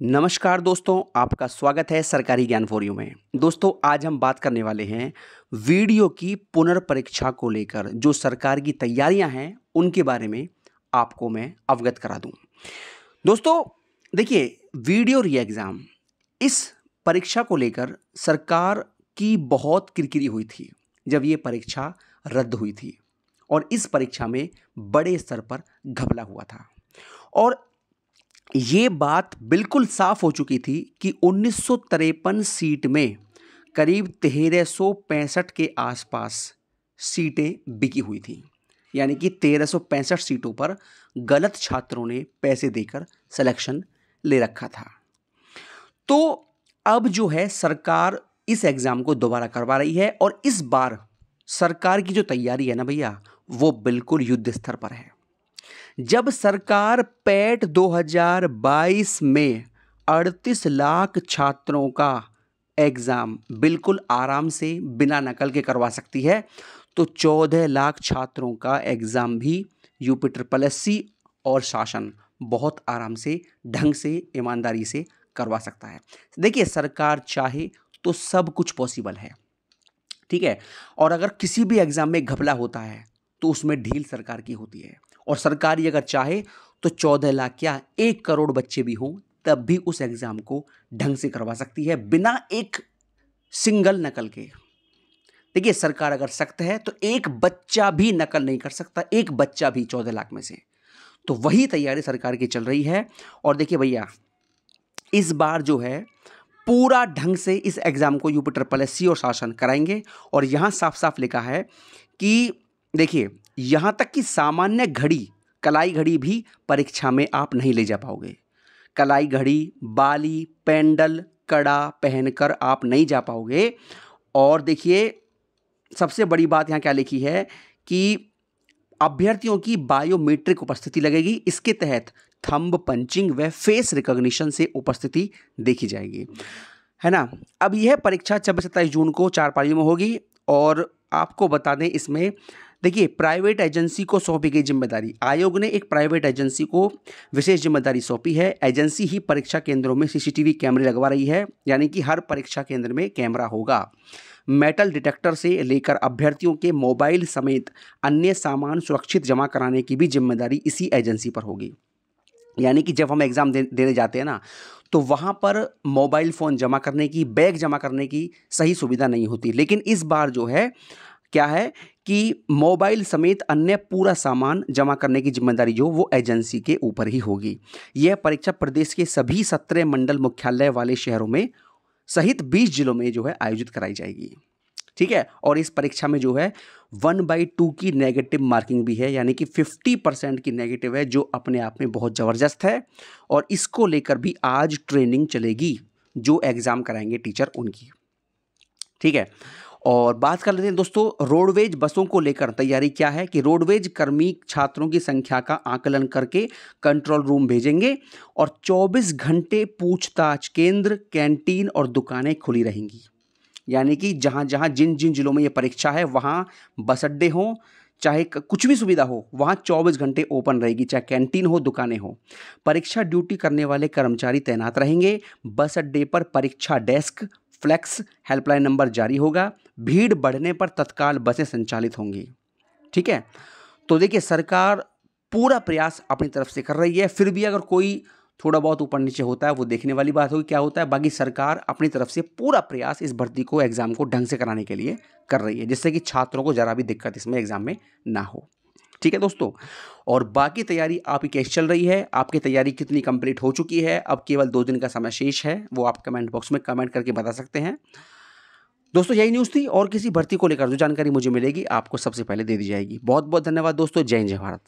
नमस्कार दोस्तों, आपका स्वागत है सरकारी ज्ञान फोरियो में। दोस्तों, आज हम बात करने वाले हैं वीडियो की पुनर्परीक्षा को लेकर। जो सरकार की तैयारियाँ हैं, उनके बारे में आपको मैं अवगत करा दूँ। दोस्तों, देखिए, वीडियो री एग्ज़ाम, इस परीक्षा को लेकर सरकार की बहुत किरकिरी हुई थी, जब ये परीक्षा रद्द हुई थी, और इस परीक्षा में बड़े स्तर पर घबला हुआ था। और ये बात बिल्कुल साफ़ हो चुकी थी कि उन्नीस सौ तिरपन सीट में करीब तेरह के आसपास सीटें बिकी हुई थी। यानी कि तेरह सीटों पर गलत छात्रों ने पैसे देकर सिलेक्शन ले रखा था। तो अब जो है, सरकार इस एग्ज़ाम को दोबारा करवा रही है और इस बार सरकार की जो तैयारी है ना भैया, वो बिल्कुल युद्ध स्तर पर है। जब सरकार पैट 2022 में 38 लाख छात्रों का एग्ज़ाम बिल्कुल आराम से, बिना नकल के करवा सकती है तो 14 लाख छात्रों का एग्ज़ाम भी यूपी ट्रिपल एस और शासन बहुत आराम से, ढंग से, ईमानदारी से करवा सकता है। देखिए, सरकार चाहे तो सब कुछ पॉसिबल है, ठीक है? और अगर किसी भी एग्ज़ाम में घपला होता है तो उसमें ढील सरकार की होती है। और सरकार अगर चाहे तो चौदह लाख क्या एक करोड़ बच्चे भी हों, तब भी उस एग्ज़ाम को ढंग से करवा सकती है, बिना एक सिंगल नकल के। देखिए, सरकार अगर सख्त है तो एक बच्चा भी नकल नहीं कर सकता, एक बच्चा भी चौदह लाख में से। तो वही तैयारी सरकार की चल रही है। और देखिए भैया, इस बार जो है, पूरा ढंग से इस एग्ज़ाम को यूपी ट्रिपल एस और शासन कराएँगे। और यहाँ साफ़ साफ़ लिखा है कि देखिए, यहाँ तक कि सामान्य घड़ी, कलाई घड़ी भी परीक्षा में आप नहीं ले जा पाओगे। कलाई घड़ी, बाली, पेंडल, कड़ा पहनकर आप नहीं जा पाओगे। और देखिए, सबसे बड़ी बात यहाँ क्या लिखी है कि अभ्यर्थियों की बायोमेट्रिक उपस्थिति लगेगी। इसके तहत थंब, पंचिंग व फेस रिकॉग्निशन से उपस्थिति देखी जाएगी। है ना? अब यह परीक्षा छब्बीस, सत्ताईस जून को चार पारियों में होगी और आपको बता दें इसमें देखिए प्राइवेट एजेंसी को सौंपी गई ज़िम्मेदारी। आयोग ने एक प्राइवेट एजेंसी को विशेष ज़िम्मेदारी सौंपी है। एजेंसी ही परीक्षा केंद्रों में सीसीटीवी कैमरे लगवा रही है, यानी कि हर परीक्षा केंद्र में कैमरा होगा। मेटल डिटेक्टर से लेकर अभ्यर्थियों के मोबाइल समेत अन्य सामान सुरक्षित जमा कराने की भी ज़िम्मेदारी इसी एजेंसी पर होगी। यानी कि जब हम एग्ज़ाम देने जाते हैं ना तो वहाँ पर मोबाइल फ़ोन जमा करने की बैग जमा करने की सही सुविधा नहीं होती। लेकिन इस बार जो है, क्या है कि मोबाइल समेत अन्य पूरा सामान जमा करने की ज़िम्मेदारी जो वो एजेंसी के ऊपर ही होगी। यह परीक्षा प्रदेश के सभी सत्रह मंडल मुख्यालय वाले शहरों में सहित बीस जिलों में जो है आयोजित कराई जाएगी। ठीक है? और इस परीक्षा में जो है वन बाई टू की नेगेटिव मार्किंग भी है, यानी कि फिफ्टी परसेंट की नेगेटिव है, जो अपने आप में बहुत ज़बरदस्त है। और इसको लेकर भी आज ट्रेनिंग चलेगी, जो एग्ज़ाम कराएँगे टीचर उनकी। ठीक है? और बात कर लेते हैं दोस्तों रोडवेज़ बसों को लेकर। तैयारी क्या है कि रोडवेज़ कर्मी छात्रों की संख्या का आकलन करके कंट्रोल रूम भेजेंगे और 24 घंटे पूछताछ केंद्र कैंटीन और दुकानें खुली रहेंगी। यानी कि जहाँ जहाँ जिन जिन जिलों में ये परीक्षा है, वहाँ बस अड्डे हों, चाहे कुछ भी सुविधा हो, वहाँ चौबीस घंटे ओपन रहेगी, चाहे कैंटीन हो, दुकानें हो। परीक्षा ड्यूटी करने वाले कर्मचारी तैनात रहेंगे। बस अड्डे पर परीक्षा डेस्क फ्लैक्स हेल्पलाइन नंबर जारी होगा। भीड़ बढ़ने पर तत्काल बसें संचालित होंगी। ठीक है? तो देखिए, सरकार पूरा प्रयास अपनी तरफ़ से कर रही है। फिर भी अगर कोई थोड़ा बहुत ऊपर नीचे होता है, वो देखने वाली बात होगी, क्या होता है? बाकी सरकार अपनी तरफ़ से पूरा प्रयास इस भर्ती को एग्ज़ाम को ढंग से कराने के लिए कर रही है, जिससे कि छात्रों को ज़रा भी दिक्कत इसमें एग्ज़ाम में ना हो। ठीक है दोस्तों? और बाकी तैयारी आपकी कैसे चल रही है? आपकी तैयारी कितनी कंप्लीट हो चुकी है? अब केवल दो दिन का समय शेष है, वो आप कमेंट बॉक्स में कमेंट करके बता सकते हैं। दोस्तों, यही न्यूज़ थी और किसी भर्ती को लेकर जो जानकारी मुझे मिलेगी, आपको सबसे पहले दे दी जाएगी। बहुत बहुत धन्यवाद दोस्तों। जय जय भारत।